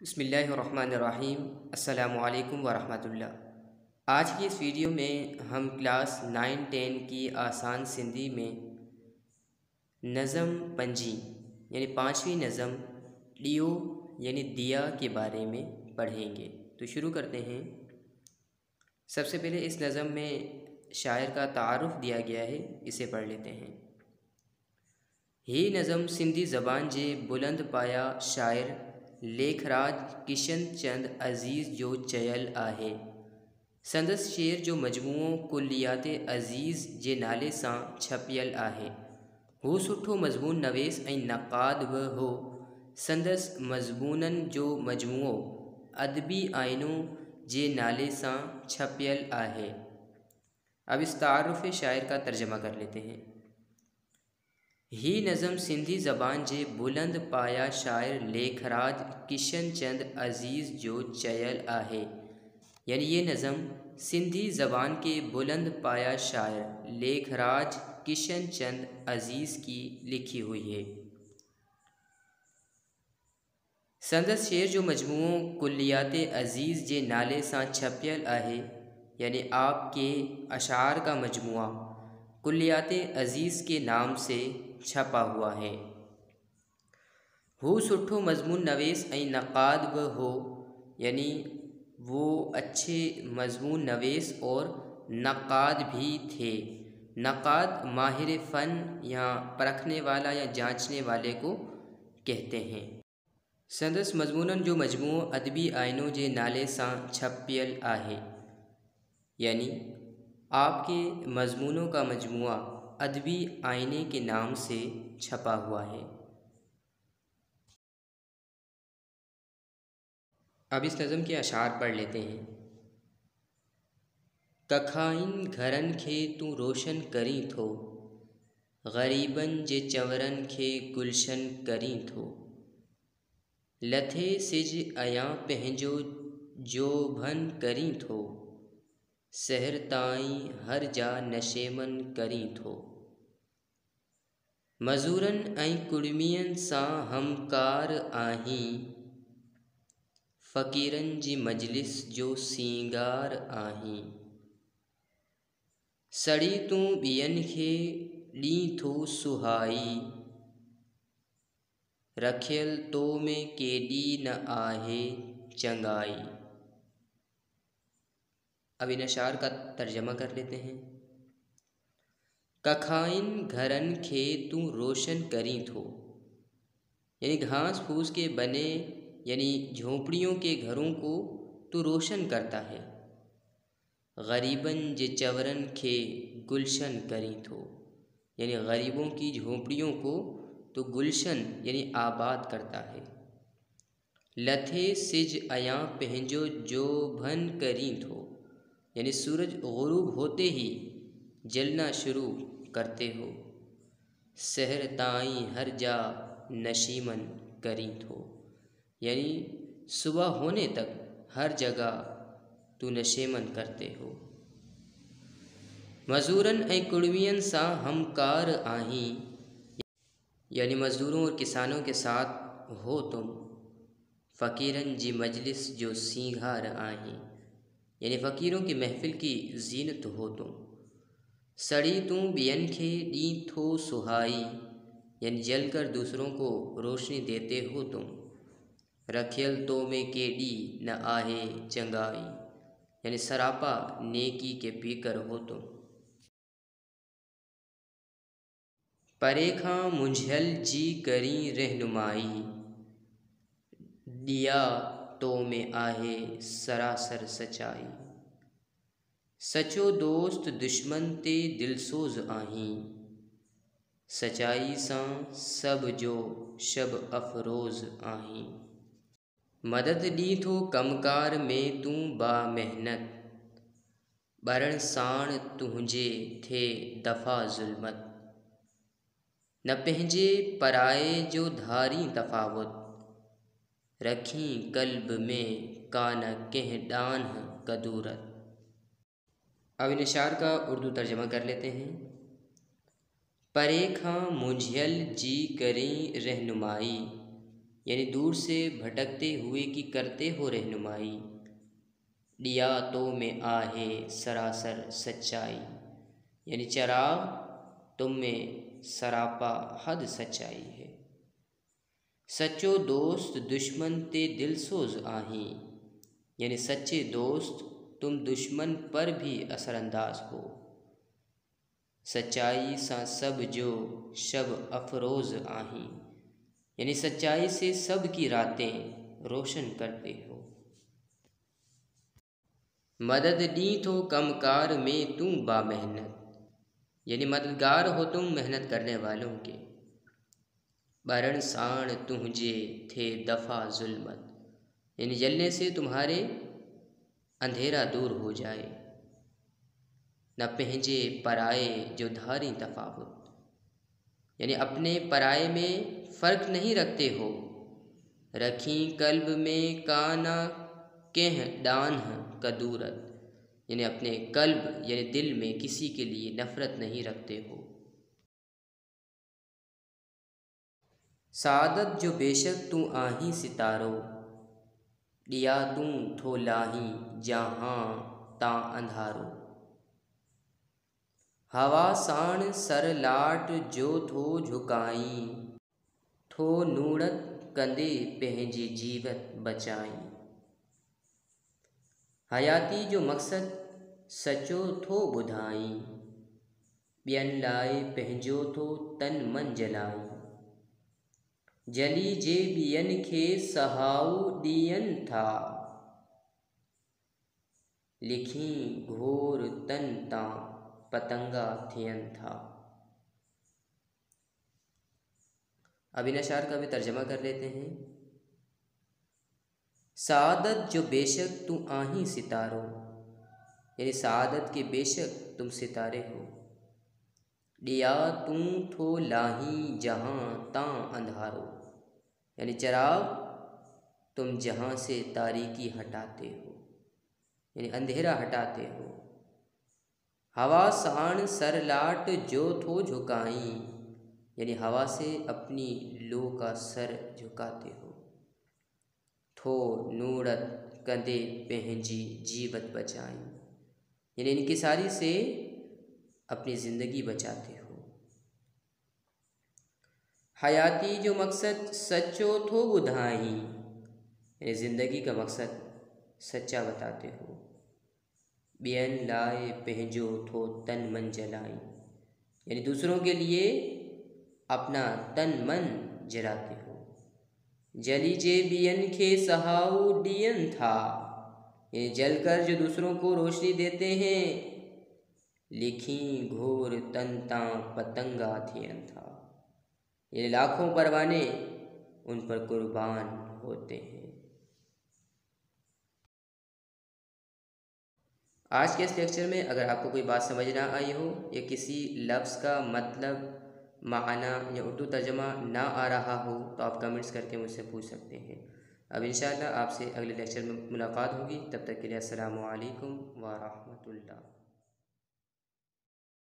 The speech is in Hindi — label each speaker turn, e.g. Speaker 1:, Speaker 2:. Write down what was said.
Speaker 1: बसमीम अल्लाम आज की इस वीडियो में हम क्लास नाइन, टेन की आसान सिंधी में नज़म पंजी, यानी पाँचवीं नज़म, लियो, यानी दिया के बारे में पढ़ेंगे। तो शुरू करते हैं। सबसे पहले इस नज़म में शायर का तारफ़ दिया गया है, इसे पढ़ लेते हैं। ही नज़म, सिंधी ज़बान जे बुलंद पाया शायर लेखराज किशन चंद अज़ीज़ जो चयल आहे। संदस शेर जो मजमूओ कुलियात अज़ीज़ जे नाले सां छपियल आहे। हू सुठो मज़मून नवेस ऐं नक़ाद बि हो। संदस मज़मूननि जो मजमूओ अदबी आइनो जे नाले सां छपियल आहे। अब इस तारुफ़ शायर का तर्जमा कर लेते हैं। ही नज़म सिंधी ज़बान जे बुलंद पाया शायर लेखराज किशन चंद अज़ीज़ जो चयल आहे। यानी ये नज़म सिंधी ज़बान के बुलंद पाया शायर लेखराज किशन चंद अज़ीज़ की लिखी हुई है। संदस शेर जो मजमू कुलियात अज़ीज़ जे नाले सां छपियल आहे, यानी आपके अशार का मजमू कुलियात अज़ीज़ के नाम से छपा हुआ है। हु सुठो मजमून नवेस ऐं नक़ाद ब हो, यानी वो अच्छे मजमून नवेस और नक़ाद भी थे। नक़ाद माहिर फ़न या परखने वाला या जांचने वाले को कहते हैं। संदस मजमून जो मजमू अदबी आइनों जे नाले सां छपियल आहे, यानी आपके मजमूनों का मजमू अदबी आईने के नाम से छपा हुआ है। अब इस नज़म के अशार पढ़ लेते हैं। कखाइन घरन खे तू रोशन करी थो, ग़रीबन जे चवरन खे गुलशन करी थो। लथे सिज अया पंहिंजो जो भन करी थो। शहर ताईं हर जा नशेमन करी थो। मज़ूरनि ऐं कुड़मियनि सां हमकार आहीं। फ़क़ीरनि जी मजलिस जो सींगार आहीं। सड़ी तूं ॿियनि खे ॾीं थो सुहाई। रखियल तो में केॾी न आहे चंगाई अब इन अशार का तर्जमा कर लेते हैं। कखाइन घरन खे तू रोशन करी थो। यानी घास फूस के बने, यानी झोंपड़ियों के घरों को तू रोशन करता है। गरीबन जे चवरन खे गुलशन करी थो। यानी गरीबों की झोंपड़ियों को तो गुलशन, यानी आबाद करता है। लथे सिज अयां पहजो जो भन करी थो। यानी सूरज गुरूब होते ही जलना शुरू करते हो। शहर ताई हर जा नशीमन करी थो यानी सुबह होने तक हर जगह तू नशेमन करते हो। मज़ूरन ऐं कुड़मियन सां हमकार आहीं। यानी मज़दूरों और किसानों के साथ हो तुम। फ़कीरन जी मजलिस जो सींघार आहीं। यानी फ़कीरों की महफिल की जीनत हो तुम। सड़ी तू बियन खे डी थो सुहाई। यानी जल कर दूसरों को रोशनी देते हो तुम। रखियल तो में केडी न आहे चंगाई। यानी सरापा नेकी के पीकर हो तुम। परे खां मुंझल जी करी रहनुमाई। दिया तो में आहे सरासर सचाई सचो दोस्त दुश्मन ते दिलसोज़ आहीं। सचाई सां सब जो शब अफ़रोज़ आहीं। मदद ॾी थो कमकार में तूं बा मेहनत। ॿरण साण तुंहिंजे थे दफ़ा ज़ुल्मत। न पंहिंजे पराए जो धारी तफ़ावत। रखी कल्ब में कान कंहिं डान कदूरत। अब इन इशार का उर्दू तर्जमा कर लेते हैं। परे खां मुंझियल जी करी रहनुमाई, यानी दूर से भटकते हुए की करते हो रहनुमाई। दिया तो में आहे सरासर सच्चाई, यानी चराग तुम में सरापा हद सच्चाई है। सच्चो दोस्त दुश्मन ते दिल सोज आही. यानी सच्चे दोस्त तुम दुश्मन पर भी असरअंदाज हो. सच्चाई सा सब जो शब अफरोज़ आही. यानी सच्चाई से सब की रातें रोशन करते हो. मदद दी तो कमकार में तुम बा मेहनत यानी मददगार हो तुम मेहनत करने वालों के. बरण साण तुझे थे दफ़ा जुल्मत। यानी जलने से तुम्हारे अंधेरा दूर हो जाए। न पहजे पराए जो धारी तफावत। यानी अपने पराए में फ़र्क नहीं रखते हो। रखी कल्ब में काना कह डान कदूरत। यानी अपने कल्ब, यानी दिल में किसी के लिए नफ़रत नहीं रखते हो। सादत जो बेशक तू आही सितारो, दिया तू थो लाही जहाँ ता अंधारो। हवा साण सर लाट जो थो झुकाई, थो नूड़त कंदे पंहिंजी जीवत बचाई। हयाती जो मक़सद सचो थो ॿुधाई ॿियनि लाइ पंहिंजो थो तन मन जलाई। जली जे बियन खे सहाऊ ॾियनि था। लिखी घोर तन तां पतंगा थियन था। अब इन अशार का भी तर्जमा कर लेते हैं। सादत जो बेशक तू आही सितारो, यानी सादत के बेशक तुम सितारे हो। दिया तू थो लाही जहाँ ता अंधारो। यानी चराग, तुम जहाँ से तारीकी हटाते हो, यानी अंधेरा हटाते हो। हवा साण सरलाट जो थो झुकाई, यानी हवा से अपनी लो का सर झुकाते हो। थो नूरत कंदे पहजी जीवत बचाई। यानी इनकी सारी से अपनी ज़िंदगी बचाते हो। हयाती जो मकसद सच्चो थो बुधाई, यानी ज़िंदगी का मकसद सच्चा बताते हो। बेन लाए पहजो थो तन मन जलाई, यानी दूसरों के लिए अपना तन मन जलाते हो। जली जे बियन खे सहाऊ डियन था ये जलकर जो दूसरों को रोशनी देते हैं लिखी घोर तंता पतंगा थियन था ये लाखों परवाने उन पर कुर्बान होते हैं। आज के इस लेक्चर में अगर आपको कोई बात समझ ना आई हो या किसी लफ्ज़ का मतलब माना या उर्दू तर्जमा ना आ रहा हो तो आप कमेंट्स करके मुझसे पूछ सकते हैं। अब इन आपसे अगले लेक्चर में मुलाकात होगी। तब तक के लिए असल वरहमल